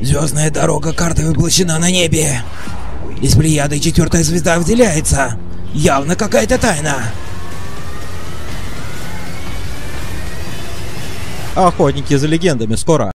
Звездная дорога карты воплощена на небе. Из Плеяды четвертая звезда выделяется. Явно какая-то тайна. Охотники за легендами скоро.